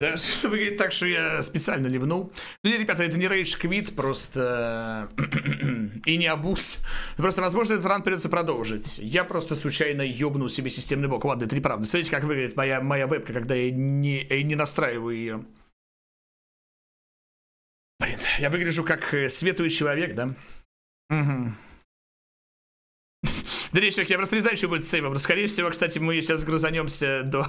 Да, выглядит так, что я специально ливнул. Ну, ребята, это не рейдж квит, просто... и не абуз. Просто, возможно, этот ран придется продолжить. Я просто случайно ёбнул себе системный блок. Ладно, это неправда. Смотрите, как выглядит моя, моя вебка, когда я не, я не настраиваю ее. Блин, я выгляжу как э, светлый человек, да? Угу. Да речь, я просто не знаю, что будет с сейвом. Скорее всего, кстати, мы сейчас грузанемся до...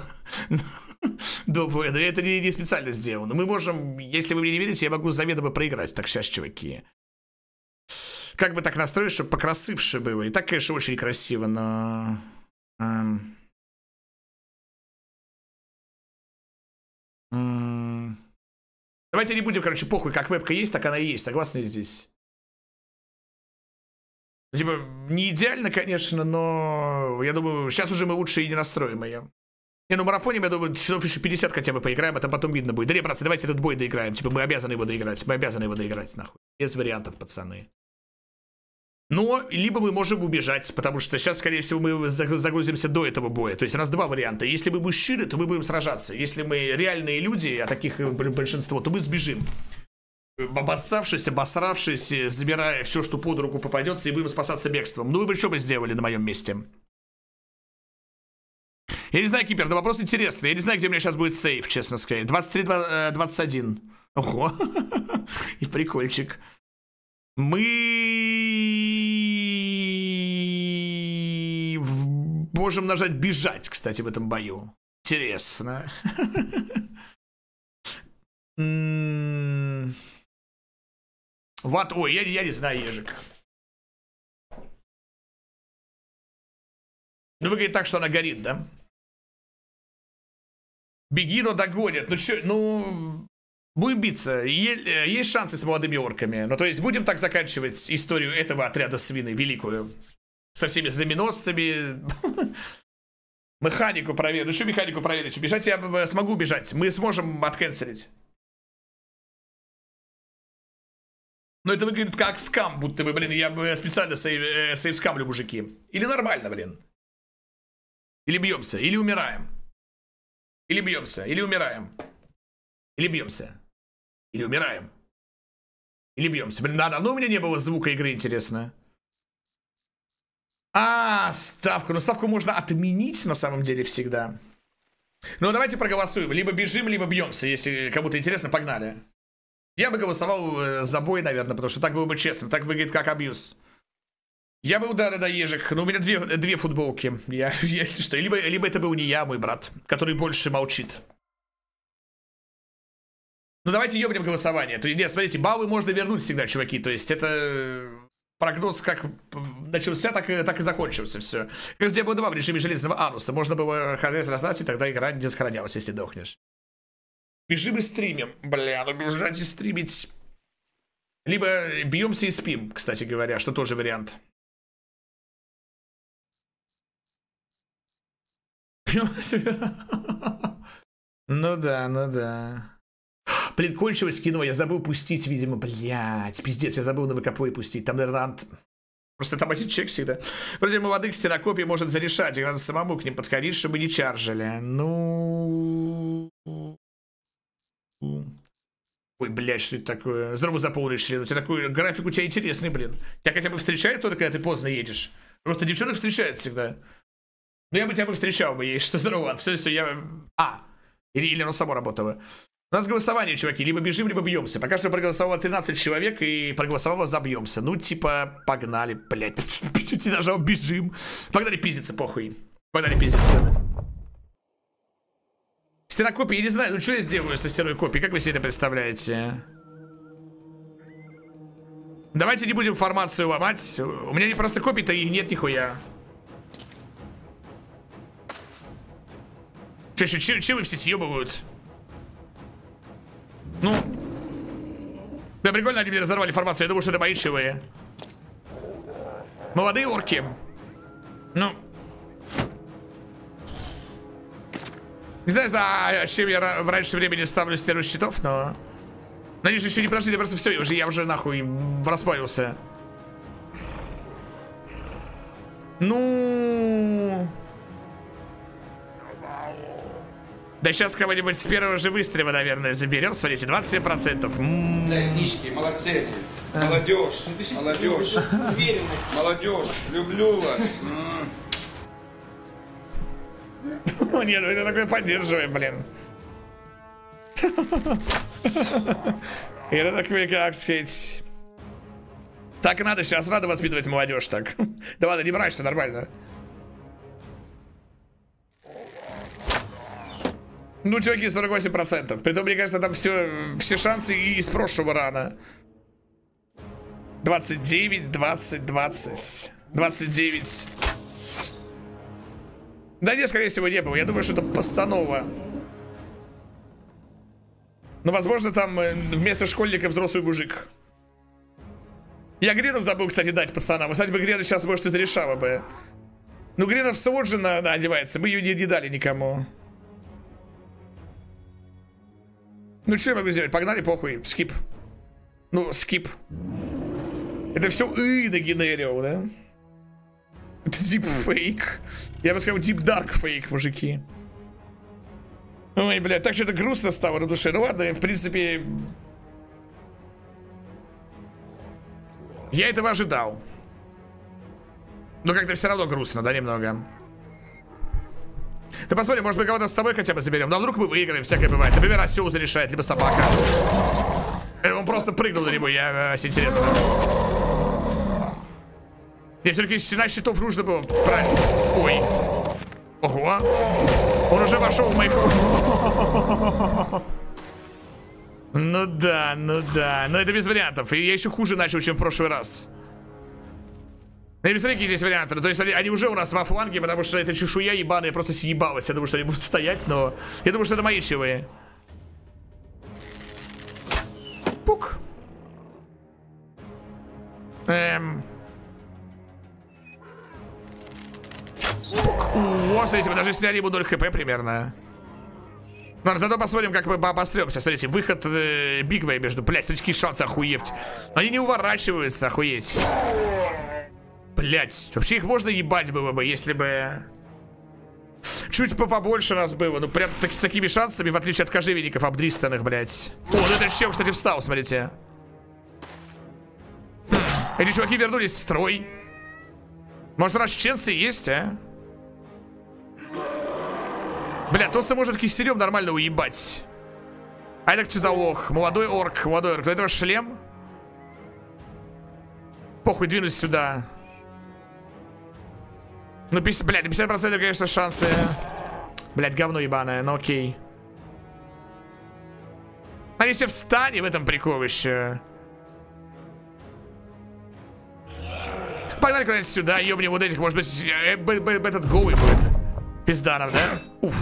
до боя. Но это не, не специально сделано. Мы можем, если вы мне не верите, я могу заведомо проиграть. Так, сейчас, чуваки. Как бы так настроить, чтобы покрасивше было. И так, конечно, очень красиво, но... Эм... Давайте не будем, короче, похуй, как вебка есть, так она и есть. Согласны здесь? Типа, не идеально, конечно, но я думаю, сейчас уже мы лучше и не настроим ее. Не, ну марафоне, я думаю, часов еще 50 хотя бы поиграем, а там потом видно будет. Да братцы, давайте этот бой доиграем. Типа, мы обязаны его доиграть. Мы обязаны его доиграть, нахуй. Без вариантов, пацаны. Но, либо мы можем убежать, потому что сейчас, скорее всего, мы загрузимся до этого боя. То есть у нас два варианта. Если мы мужчины, то мы будем сражаться. Если мы реальные люди, а таких большинство, то мы сбежим обоссавшись, обосравшись, забирая все, что под руку попадется, и будем спасаться бегством. Ну, вы бы что бы сделали на моем месте? Я не знаю, Кипер, но вопрос интересный. Я не знаю, где у меня сейчас будет сейф, честно сказать. 23-21. Э, Ого. И прикольчик. Мы можем нажать бежать, кстати, в этом бою. Интересно. Вот, ой, я, я не знаю, ежик. Ну, выглядит так, что она горит, да? Беги, но догонят. Ну, что, ну... Будем биться. Е- есть шансы с молодыми орками. Ну, то есть, будем так заканчивать историю этого отряда свины великую. Со всеми знаменосцами. Механику проверить. Ну, что механику проверить? Убежать я смогу убежать. Мы сможем отканцелить. Но это выглядит как скам, будто бы, блин, я бы специально сейв, э, сейв скамлю, мужики. Или нормально, блин. Или бьемся, или умираем. Или бьемся, или умираем. Или бьемся. Или умираем. Или бьемся. Блин, да, давно у меня не было звука игры, интересно. А, ставку. Ну, ставку можно отменить на самом деле всегда. Ну, давайте проголосуем. Либо бежим, либо бьемся. Если кому-то интересно, погнали. Я бы голосовал э, за бой, наверное, потому что так было бы честно. Так выглядит как абьюз. Я был, да-да-да, ежик. Но у меня две, две футболки. Я, если что. Либо, либо это был не я, мой брат, который больше молчит. Ну, давайте ебнем голосование. То, нет, смотрите, баллы можно вернуть всегда, чуваки. То есть это прогноз как начался, так и, так и закончился все. Как где было два в режиме железного ануса. Можно было харез раздать, и тогда игра не сохранялась, если дохнешь. Бежим и стримим. Бля, ну бежать и стримить. Либо бьемся и спим, кстати говоря, что тоже вариант. Ну да, ну да. Блин, кончилось кино, я забыл пустить, видимо, блядь, пиздец, я забыл на ВКП пустить, там, наверное, Просто там один человек всегда. Вроде молодых стенокопий может зарешать, и надо самому к ним подходить, чтобы не чаржили. Ну... Ой, блядь, что это такое? Здорово заполнишь член. У тебя такой график у тебя интересный, блин. Тебя хотя бы встречают только, когда ты поздно едешь. Просто девчонок встречают всегда. Ну, я бы тебя бы встречал бы, ей что здорово. Все, все, я... А, или, или оно само работало. У нас голосование, чуваки. Либо бежим, либо бьемся. Пока что проголосовало 13 человек и проголосовало забьемся. Ну, типа, погнали, блядь. Не нажал, бежим. Погнали пиздиться, похуй. Погнали пиздиться. Стена копии, я не знаю, ну что я сделаю со стеной копии, как вы себе это представляете? Давайте не будем формацию ломать. У меня не просто копий-то и нет нихуя. Че, че, че, че вы все съебывают? Ну. Да прикольно, они мне разорвали формацию. Я думаю, что это мои. Молодые орки. Ну. Не знаю, за чем я в раньше времени ставлю стену щитов, но... Но они же еще не подошли, просто все, уже, я уже нахуй расплавился. Ну... Да сейчас кого-нибудь с первого же выстрела, наверное, заберем. Смотрите, 27%. М, Бля, книжки, молодцы. Молодежь, молодежь, молодежь, люблю вас. М. Ну, не, ну это такое поддерживаем, блин. Это такое, как сказать... Так надо, сейчас надо воспитывать молодежь так. Да ладно, не мрачно, нормально. Ну, чуваки, 48%. Притом, мне кажется, там все, все шансы и из прошлого рана. 29, 20, 20, 29. Да нет, скорее всего, не было. Я думаю, что это постанова. Ну, возможно, там э, вместо школьника взрослый мужик. Я Гринов забыл, кстати, дать пацанам. Кстати, бы Гринов сейчас, может, и зарешала бы. Ну, Гринов в свод же на, на одевается. Мы ее не, не дали никому. Ну, что я могу сделать? Погнали, похуй. Скип. Ну, скип. Это все и догенерил, да? Это deep фейк. Я бы сказал deep dark фейк, мужики. Ой, блядь, так что это грустно стало на душе. Ну ладно, в принципе... Я этого ожидал. Но как-то все равно грустно, да, немного. Да посмотрим, может мы кого-то с собой хотя бы заберем. А вдруг мы выиграем, всякое бывает. Например, осел зарешает, либо собака. Э, Он просто прыгнул на него, я, э, интересно. Нет, все-таки стена щитов нужно было. Правильно. Ой. Ого. Он уже вошел в моих... Ну да, ну да. Но это без вариантов. И я еще хуже начал, чем в прошлый раз. Ну, смотри, какие здесь варианты. Ну, то есть они, они уже у нас во фланге, потому что эта чешуя ебаная просто съебалась. Я думаю, что они будут стоять, но... Я думаю, что это мои чевые. Пук. Эм... О, смотрите, мы даже сняли ему 0 хп примерно. Ну, зато посмотрим, как мы обостремся. Смотрите, выход э, Бигвей между... Блять, какие шансы охуеть. Они не уворачиваются, охуеть. Блять, вообще их можно ебать было бы, если бы... Чуть по побольше нас было. Ну, прям так, с такими шансами, в отличие от кожевенников обдристанных, блять. О, ну этот чел, кстати, встал, смотрите. Хм. Эти чуваки вернулись в строй. Может, у нас есть, а? Бля, Тоса может кистерем нормально уебать. А это что за лох? Молодой орк, молодой орк. Это шлем? Похуй, двинусь сюда. Ну, 50, блядь, 50% конечно, шансы. Блядь, говно ебаное, но окей. А если встань в этом прикол еще. Погнали куда-нибудь сюда, ёбнем вот этих, может быть, э, этот голый будет. Пизданов, да? Уф.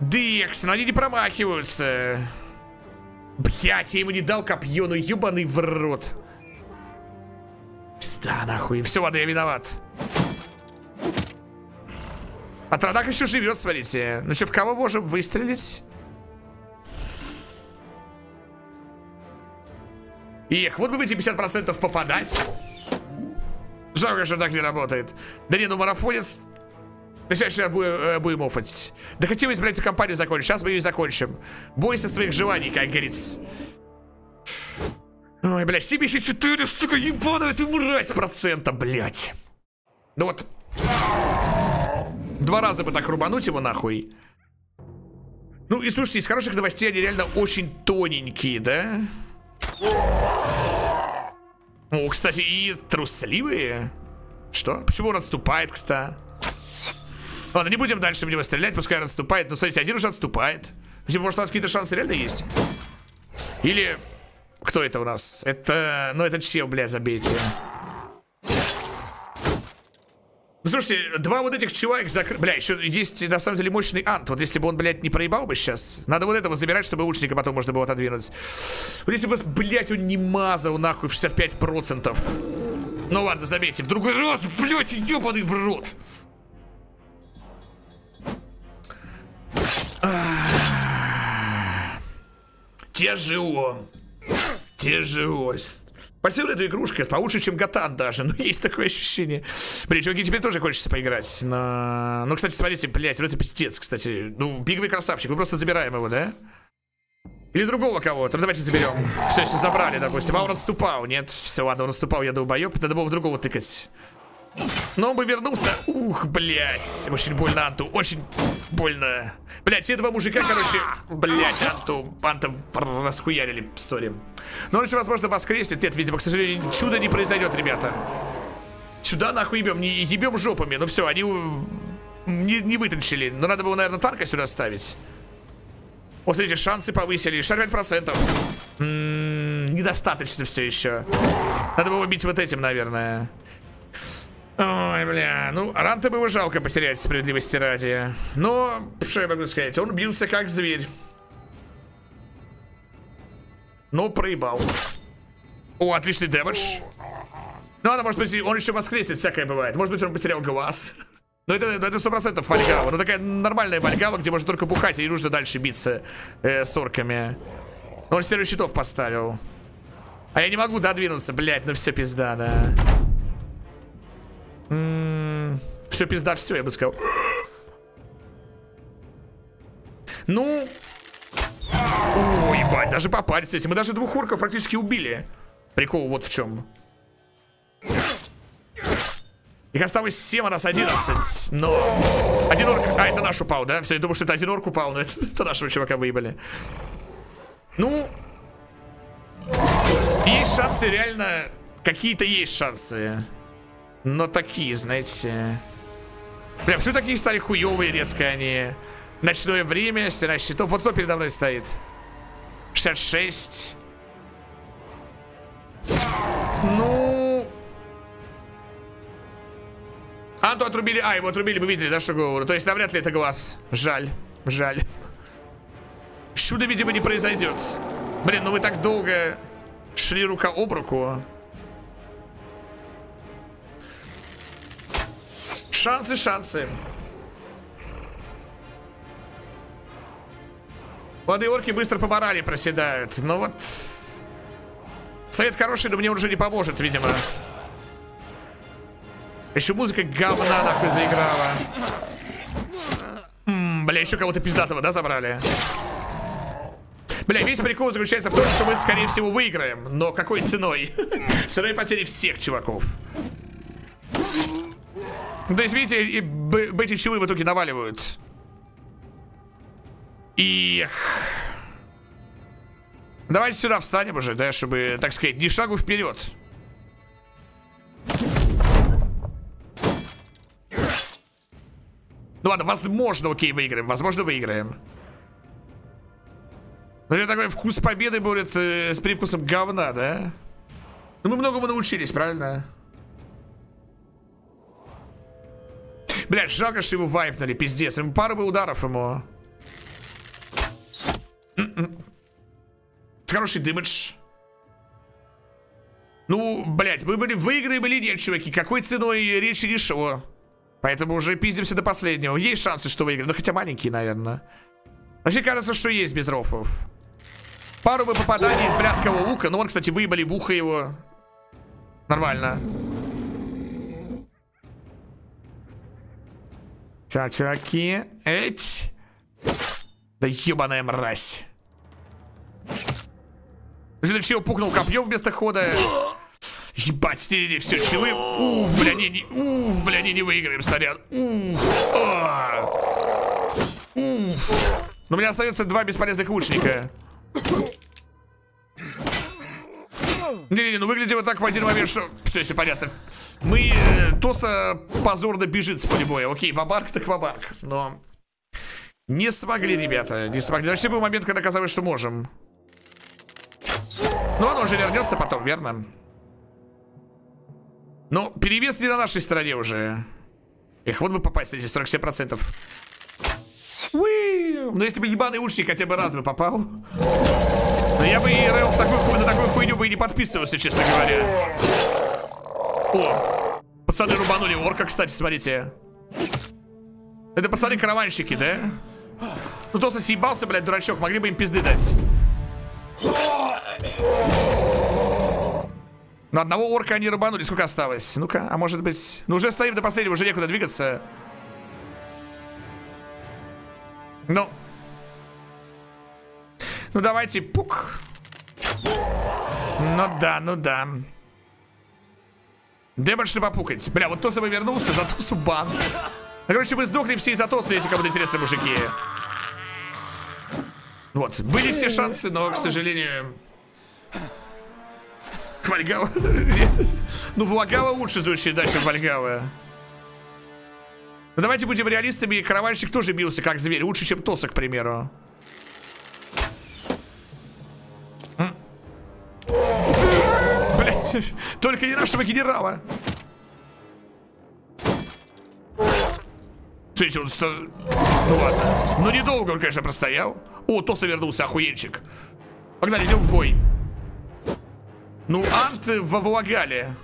Декс, но они не промахиваются. Блять, я ему не дал копье, ну ебаный в рот. Пизда нахуй. Все, ладно, я виноват. А Традак еще живет, смотрите. Ну что, в кого можем выстрелить? Эх, вот бы эти 50% попадать. Жалко, что так не работает. Да не, ну марафонец... Да сейчас, сейчас будем, э, будем офать. Да хотелось, блядь, компанию закончить. Сейчас мы ее закончим. Бойся своих желаний, как говорится. Ой, блядь, 74, сука, ебаная ты мразь процента, блядь. Ну вот. Два раза бы так рубануть его нахуй. Ну и слушайте, из хороших новостей они реально очень тоненькие, да? О, кстати, и трусливые. Что? Почему он отступает, кстати? Ладно, не будем дальше в него стрелять, пускай он отступает. Но смотрите, один уже отступает. Типа, может, у нас какие-то шансы реально есть? Или... Кто это у нас? Это... Ну, это чел, бля, забейте. Ну, слушайте, два вот этих человек закры... Бля, еще есть, на самом деле, мощный ант. Вот если бы он, блядь, не проебал бы сейчас. Надо вот этого забирать, чтобы лучника потом можно было отодвинуть. Вот если бы, блядь, он не мазал, нахуй, в 65%. Ну ладно, заметьте, в другой раз, блядь, ебаный в рот. Тяжело. Тяжело. Спасибо эту игрушку, это получше, чем Гатан даже, но есть такое ощущение. Блин, чуваки, теперь тоже хочется поиграть на... Ну, кстати, смотрите, блядь, вот это пиздец, кстати. Ну, биговый красавчик, мы просто забираем его, да? Или другого кого-то. Ну, давайте заберем. Все, если забрали, допустим. А он отступал. Нет, все, ладно, он отступал, я долбоеб. Надо было в другого тыкать. Но он бы вернулся. Ух, блядь. Очень больно, Анту. Очень больно. Блядь, два мужика, короче... Блядь, Анту. Анта расхуярили. Сори. Но он еще, возможно, воскреснет. Нет, видимо, к сожалению, чудо не произойдет, ребята. Сюда нахуй ебем. Не ебем жопами. Ну все, они... Не, не вытащили. Но надо было, наверное, танка сюда ставить. Вот смотрите, шансы повысили. 65%. М -м, недостаточно все еще. Надо было убить вот этим, наверное. Ой, бля. Ну, Ранта бы его жалко потерять, справедливости ради. Но, что я могу сказать? Он бился как зверь. Но проебал. О, отличный дэмэдж. Ну, ладно, может быть, он еще воскреснет, всякое бывает. Может быть, он потерял глаз. Но это, это 100% вальгава. Ну такая нормальная вальгава, где можно только бухать, и нужно дальше биться э, с орками. Но он серый щитов поставил. А я не могу додвинуться, блядь, ну все пизда, да. Все пизда, все, я бы сказал. Ну... Ой, ебать, даже попались этим. Мы даже двух орков практически убили. Прикол вот в чем. Их осталось 7, а нас 11. Но... Один орк... А, это наш упал, да? Все, я думаю, что это один орк упал, но это, это нашего чувака выебали. Ну... Есть шансы, реально... Какие-то есть шансы. Но такие, знаете... Бля, почему такие стали хуевые резко они? Ночное время, стена щитов. Вот кто передо мной стоит? 66. Ну... Анту отрубили. А, его отрубили, вы видели, да, что говорю? То есть, навряд ли это глаз. Жаль. Жаль. Чудо, видимо, не произойдет. Блин, ну вы так долго шли рука об руку. Шансы, шансы. Молодые орки быстро по морали проседают. Но вот... Совет хороший, но мне уже не поможет, видимо. Еще музыка говна нахуй заиграла. М бля, еще кого-то пиздатого, да, забрали? Бля, весь прикол заключается в том, что мы, скорее всего, выиграем. Но какой ценой? Ценой потери всех чуваков. То есть, видите, и эти чилы в итоге наваливают. И... Давайте сюда встанем уже, да, чтобы, так сказать, ни шагу вперед. Ну ладно, возможно, окей, выиграем. Возможно, выиграем. Но это такой вкус победы будет э, с привкусом говна, да? Ну мы многому научились, правильно? Блять, жалко, что его вайпнули, пиздец. Ему пару бы ударов ему. Хороший дымидж. Ну, блять, мы были выиграем или нет, чуваки? Какой ценой речи не шло? Поэтому уже пиздимся до последнего. Есть шансы, что выиграем. Ну, хотя маленькие, наверное. Вообще кажется, что есть без рофов. Пару бы попаданий из блядского лука. Ну, он, кстати, выебали в ухо его. Нормально. Так, чуваки. Эть. Да ебаная мразь. Зачем пукнул копьем вместо хода? Ебать, не, все, чилы. Уф, бля, не, не, уф, бля, не, не выиграем, сорян. Уф, а. уф. Но у меня остается два бесполезных лучника. Не-не-не, ну вот так в один момент, что... Все, все понятно. Мы... Э, Тоса позорно бежит с поля боя. Окей, вабарк так вабарк. Но... Не смогли, ребята, не смогли. Вообще был момент, когда казалось, что можем. Ну, оно уже вернется потом, верно? Ну, перевес не на нашей стороне уже. Эх, вот бы попасть, эти 47%. Уи! Ну, если бы ебаный ушник хотя бы раз бы попал. Я бы и в такую, на такую хуйню бы и не подписывался, честно говоря. О! Пацаны рубанули орка, кстати, смотрите. Это пацаны-караванщики, да? Ну, Тоса съебался, блядь, дурачок. Могли бы им пизды дать. Ну, одного орка они рубанули. Сколько осталось? Ну-ка, а может быть... Ну, уже стоим до последнего, уже некуда двигаться. Ну. Ну, давайте, пук. Ну да, ну да. Дэмэдж попукать. Бля, вот Тоса бы вернулся, за Тосу бан. Ну, короче, мы сдохли все из-за Тоса, если кому-то интересно, мужики. Вот, были все шансы, но, к сожалению... Вальгава... ну, Влагава лучше звучит, да, чем Вальгава. Ну, давайте будем реалистами, караванщик тоже бился как зверь. Лучше, чем Тоса, к примеру. только не нашего генерала. Слушайте, он сто... Ну ладно. Ну недолго он, конечно, простоял. О, Тоса вернулся, охуенчик. Погнали, идем в бой. Ну, Ант во Влагале.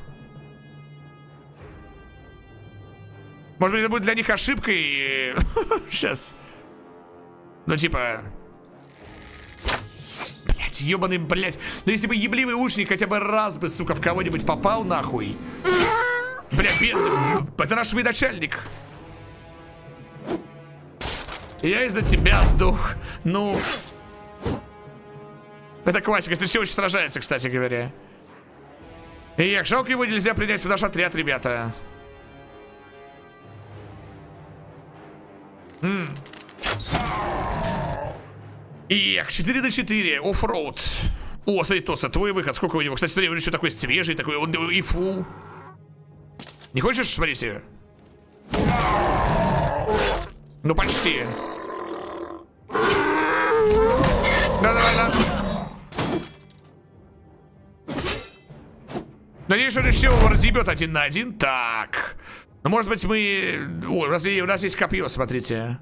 Может быть, это будет для них ошибкой. Сейчас. Ну, типа... Блять, ебаный, блять. Ну, если бы ебливый ушник хотя бы раз бы, сука, в кого-нибудь попал, нахуй. Бля, бедный. Это наш выначальник. Я из-за тебя сдох. Ну... Это классика. Если все очень сражается, кстати говоря. Эх, жалко его нельзя принять в наш отряд, ребята. М Эх, 4 на 4, оффроуд. О, смотри, Тоса, твой выход, сколько у него? Кстати, смотри, он еще такой свежий, такой, он и фу. Не хочешь, смотрите? Ну, почти. Да, да. Надеюсь, что решил его разъебет один на один. Так. Ну, может быть, мы... Ой, у нас, у нас есть копье, смотрите.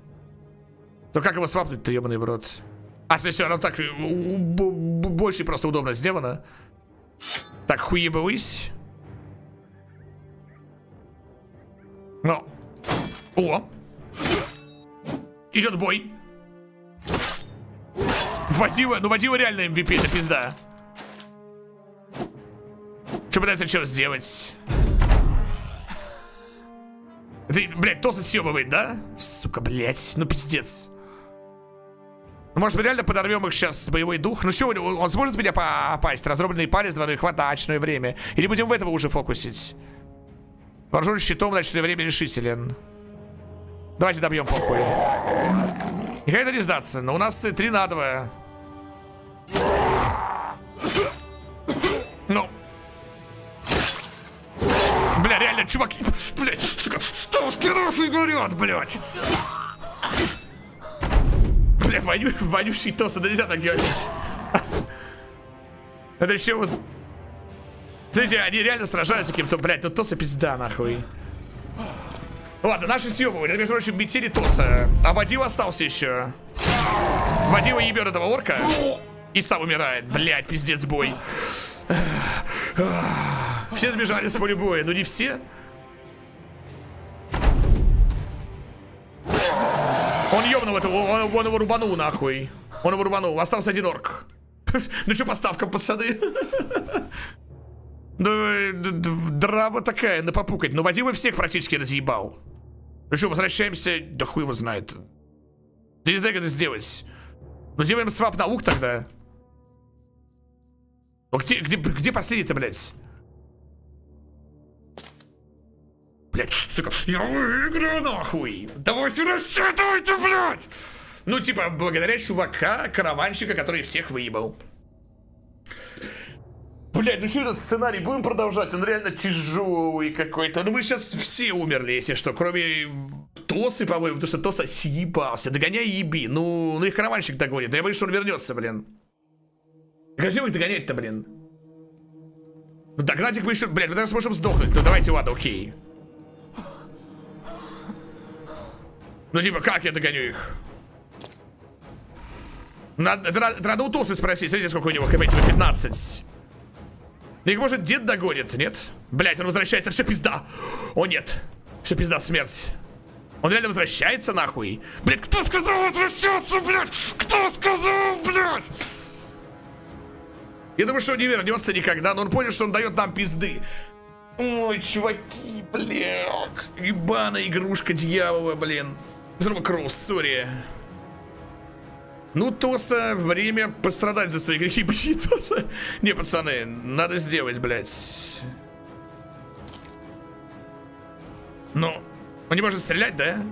То как его свапнуть-то, ебаный в рот? А, все, оно так больше просто удобно сделано. Так, хуебывысь. Ну. О. Идет бой. Водила, ну водила реально MVP, это пизда. Что пытается что сделать? Ты, блядь, Тоса съебывает, да? Сука, блядь, ну пиздец. Ну, может, мы реально подорвем их сейчас боевой дух? Ну что, он сможет меня попасть? Разробленный палец, двойной хват на ночное время. Или будем в этого уже фокусить? Вооружен щитом, ночное время решителен. Давайте добьем похуй. Никогда не сдаться, но у нас 3 на 2. Ну. Бля, реально, чувак, блядь, сука, ставки нахуй горят, блядь. Бля, воню, вонючий тост, да нельзя так делать. Это еще вот... Смотрите, они реально сражаются каким-то, блядь, тут Тоса пизда, нахуй. Ладно, наши съебывали. Это, между прочим, метели Тоса. А Вадим остался еще. Вадим ебет этого орка. И сам умирает. Блядь, пиздец бой. Все сбежали с поля боя, но не все. Он ёбнул этого, он, он его рубанул нахуй. Он его рубанул, остался один орк. Ну что, поставка, пацаны? Ну, драма такая, на попукать. Но Вадима всех практически разъебал. Ну что, возвращаемся, да хуй его знает. Да не знаю, как это сделать. Ну делаем свап на лук тогда. Ну где, где, где последний-то, блядь? Блядь, сука, я выиграю нахуй. Давайте рассчитывайте, блядь. Ну, типа, благодаря чувака, караванщика, который всех выебал. Блядь, ну этот сценарий будем продолжать? Он реально тяжелый какой-то. Ну мы сейчас все умерли, если что, кроме Тосы, по-моему, потому что Тоса съебался. Догоняй еби. Ну, ну и караванщик догонит. Но я боюсь, что он вернется, блин. Как же их догонять-то, блин? Ну догнать их мы еще... Блядь, мы даже сможем сдохнуть. Ну давайте, ладно, окей. Ну типа, как я догоню их? Надо, надо у Тосы спросить. Смотрите, сколько у него хп, типа 15. Их может дед догонит, нет? Блять, он возвращается, все пизда. О нет, все пизда, смерть. Он реально возвращается нахуй. Блять, кто сказал возвращаться, блять? Кто сказал, блять? Я думаю, что он не вернется никогда, но он понял, что он дает нам пизды. Ой, чуваки, блядь. Ебаная игрушка дьявола, блин. Взрыва Кросс, сори. Ну, Тоса, время пострадать за свои грехи. Почти Тоса. Не, пацаны, надо сделать, блядь. Ну, он не может стрелять, да?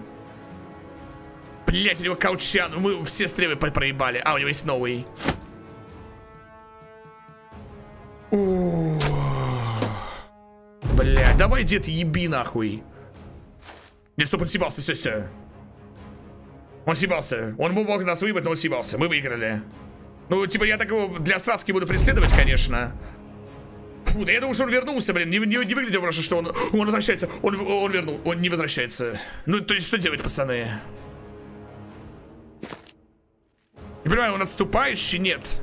Блять, у него каучан. Мы все стрелы проебали. А, у него есть новый. Бля, давай, дед, еби нахуй. Не, стоп, он все, все. Он съебался. Он мог нас выбить, но он съебался. Мы выиграли. Ну, типа, я так его для страстки буду преследовать, конечно. Фу, да я думаю, что он вернулся, блин. Не, не, не выглядел просто, что он, он возвращается. Он, он вернул, он не возвращается. Ну, то есть, что делать, пацаны? Не понимаю, он отступающий? Нет.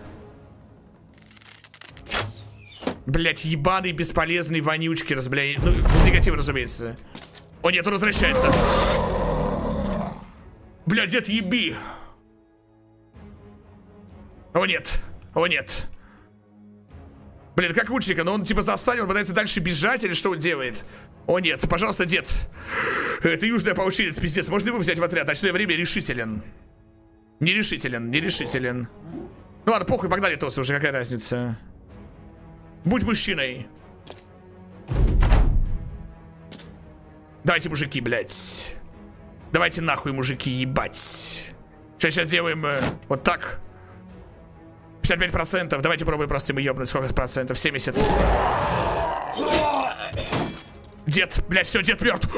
Блять, ебаный, бесполезный, вонючки, разбля... Ну, без негатива, разумеется. О, нет, он возвращается. Блядь, дед, еби. О, нет. О, нет. Блин, как лучника, но он типа застанет, он пытается дальше бежать или что он делает? О нет, пожалуйста, дед. Это южная паучинец, пиздец. Можно его взять в отряд? Ночное время решителен. Нерешителен, нерешителен. Ну ладно, похуй, погнали Тосы уже, какая разница. Будь мужчиной. Давайте, мужики, блядь. Давайте нахуй, мужики, ебать. Сейчас, сейчас сделаем э, вот так. 55%. Давайте пробуем просто ему ебнуть. Сколько процентов? 70. Дед, блядь, все, дед мертв.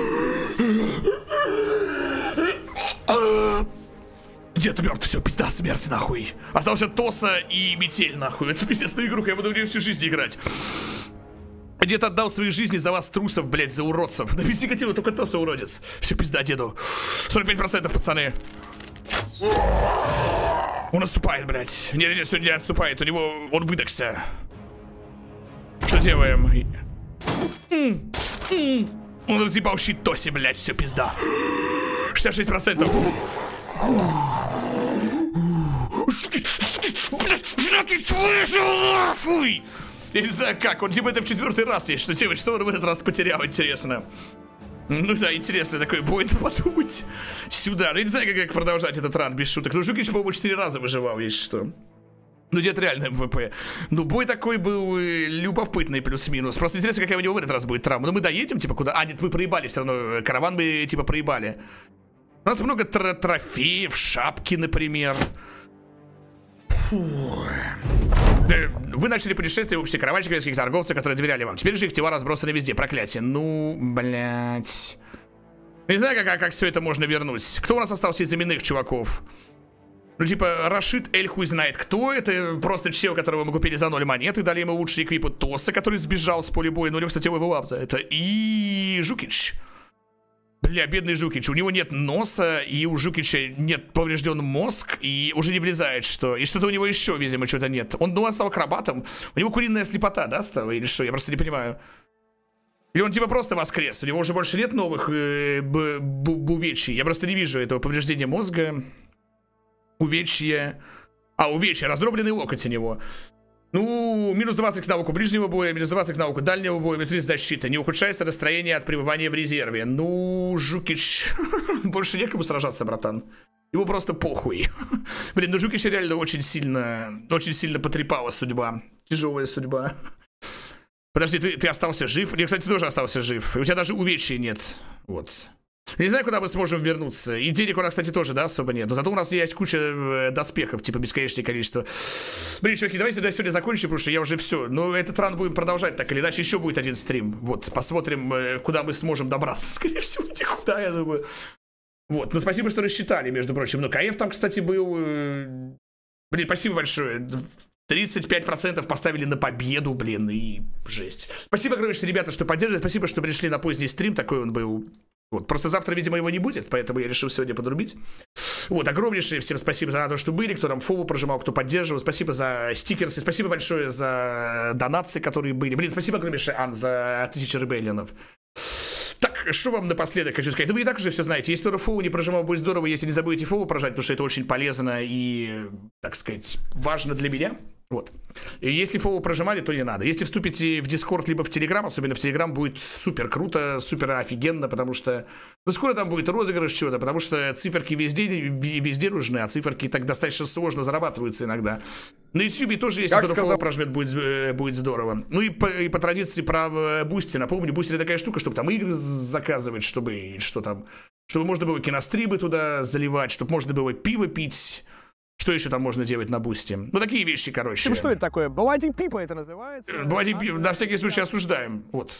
Дед мертв, все, пизда, смерть, нахуй. Остался Тоса и Метель, нахуй. Это пиздец на игру, я буду в нее всю жизнь играть. Дед отдал свои жизни за вас, трусов, блядь, за уродцев. Да без негатива, только Тоса уродец. Все, пизда деду. 45%, пацаны. Он наступает, блядь. Нет, нет, сегодня не отступает. У него... Он выдохся. Что делаем? Он разъебал щит Тоси, блядь. Все, пизда. 66%. Я не знаю как, он типа это в четвертый раз есть, что делать, что он в этот раз потерял, интересно. Ну да, интересный такой бой, надо подумать. Сюда. Ну, я не знаю, как, как продолжать этот ран без шуток. Ну, Жукич, по-моему, 4 раза выживал, если что. Ну, где-то реально МВП. Ну, бой такой был э, любопытный плюс-минус. Просто интересно, какая у него в этот раз будет травма. Ну, мы доедем, типа, куда? А, нет, мы проебали все равно. Караван мы, типа, проебали. У нас много тр трофеев, шапки, например. Фу. Вы начали путешествие в обществе караванщиков торговцев, которые доверяли вам. Теперь же их тела разбросаны везде. Проклятие. Ну, блядь. Не знаю, как, как все это можно вернуть. Кто у нас остался из именных чуваков? Ну, типа, Рашид Эль хуй знает кто. Это просто чел, которого мы купили за ноль монеты. Дали ему лучший эквипу Тоса, который сбежал с поля боя. Ну, у него, кстати, его за это. И Жукич. Бля, бедный Жукич, у него нет носа, и у Жукича нет поврежден мозг, и уже не влезает что. И что-то у него еще, видимо, что-то нет. Он, ну, он стал акробатом. У него куриная слепота, да, стала? Или что? Я просто не понимаю. Или он типа просто воскрес? У него уже больше нет новых э, бувечий. Я просто не вижу этого повреждения мозга. Увечье. А, увечье, раздробленный локоть у него. Ну, минус 20 к навыку ближнего боя, минус 20 к навыку дальнего боя, минус 30 защиты. Не ухудшается настроение от пребывания в резерве. Ну, Жукич, больше некому сражаться, братан. Ему просто похуй. Блин, ну Жукич реально очень сильно, очень сильно потрепала судьба. Тяжелая судьба. Подожди, ты, ты остался жив? Я, кстати, тоже остался жив. У тебя даже увечья нет. Вот. Не знаю, куда мы сможем вернуться. И денег у нас, кстати, тоже, да, особо нет. Но зато у нас есть куча э, доспехов, типа бесконечное количество. Блин, чуваки, давайте да, сегодня закончим, потому что я уже все. Но этот ран будем продолжать так или иначе. Еще будет один стрим. Вот, посмотрим, э, куда мы сможем добраться. Скорее всего, никуда, я думаю. Вот, ну спасибо, что рассчитали, между прочим. Ну, Каев там, кстати, был... Э, блин, спасибо большое. 35% поставили на победу, блин, и жесть. Спасибо огромное, ребята, что поддерживали. Спасибо, что пришли на поздний стрим. Такой он был вот, просто завтра, видимо, его не будет, поэтому я решил сегодня подрубить. Вот, огромнейшее всем спасибо за то, что были, кто там фобу прожимал, кто поддерживал. Спасибо за стикерсы, спасибо большое за донации, которые были. Блин, спасибо огромнейшее, Ан, за тысячи ребеллинов. Так, что вам напоследок хочу сказать? Да вы и так уже все знаете. Если follow не прожимал, будет здорово, если не забудете follow прожать, потому что это очень полезно и, так сказать, важно для меня. Вот. И если follow прожимали, то не надо. Если вступите в Дискорд либо в Телеграм, особенно в Телеграм, будет супер круто, супер офигенно, потому что ну, скоро там будет розыгрыш чего-то, потому что циферки везде, везде нужны, а циферки так достаточно сложно зарабатываются иногда. На YouTube тоже, если кто-то сказал... прожмет, будет, э, будет здорово. Ну и по, и по традиции про э, Бусти, напомню, Бусти это такая штука, чтобы там игры заказывать, чтобы что там, чтобы можно было киностримы туда заливать, чтобы можно было пиво пить, что еще там можно делать на бусте? Ну, такие вещи, короче. Типа, что это такое? Блатинг пипа это называется? Блатинг пипа, на всякий случай осуждаем. Вот.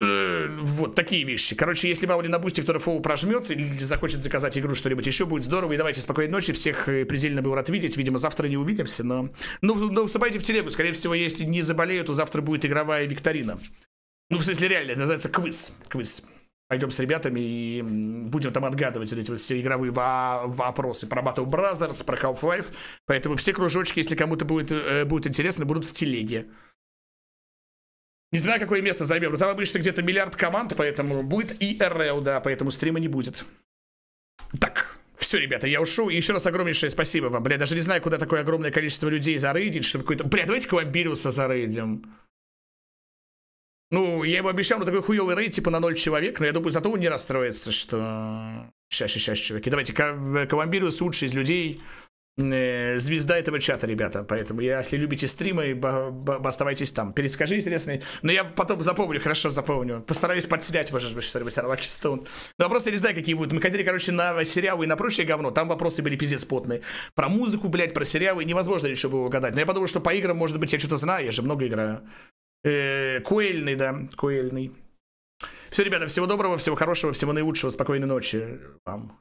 Э, вот такие вещи. Короче, если Баули на бусте кто-то фоу прожмет или захочет заказать игру, что-нибудь еще, будет здорово. И давайте спокойной ночи. Всех э, предельно был рад видеть. Видимо, завтра не увидимся, но... Ну, ну, вступайте в телегу. Скорее всего, если не заболею, то завтра будет игровая викторина. Ну, в смысле, реально, это называется квиз. Квиз пойдем с ребятами и будем там отгадывать эти все игровые вопросы про Battle Brothers, про Half-Life. Поэтому все кружочки, если кому-то будет, э, будет интересно, будут в телеге. Не знаю, какое место займем, но там обычно где-то миллиард команд, поэтому будет и РЛ, да, поэтому стрима не будет. Так, все, ребята, я ушел. И еще раз огромнейшее спасибо вам. Бля, даже не знаю, куда такое огромное количество людей зарейдить, чтобы какой-то... Бля, давайте Квамбируса зарейдим. Ну, я ему обещал на такой хуёвый рейд, типа на 0 человек, но я думаю, зато он не расстроится, что... Сейчас, сейчас, чуваки. Давайте, Каламбирус лучший из людей, э, звезда этого чата, ребята. Поэтому, если любите стримы, оставайтесь там. Перескажи, интересный. Но я потом запомню, хорошо запомню. Постараюсь подснять, может быть, что-нибудь Арваки Стоун. Но вопросы не знаю, какие будут. Мы хотели, короче, на сериалы и на прочее говно. Там вопросы были пиздец потные. Про музыку, блядь, про сериалы невозможно ничего было угадать. Но я подумал, что по играм, может быть, я что-то знаю, я же много играю. Э, Куэльный, да, Куэльный. Все, ребята, всего доброго, всего хорошего, всего наилучшего, спокойной ночи вам.